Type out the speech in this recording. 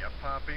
Yeah, Poppy.